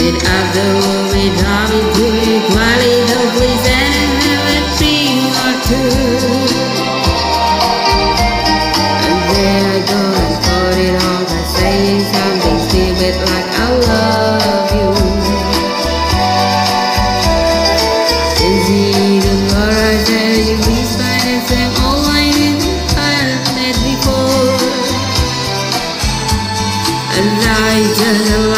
With other with having to equally the place and have a dream or two. And there I go and got it all by saying something stupid like I love you. Is he the Laura that you miss by the same all I knew I met before? And I just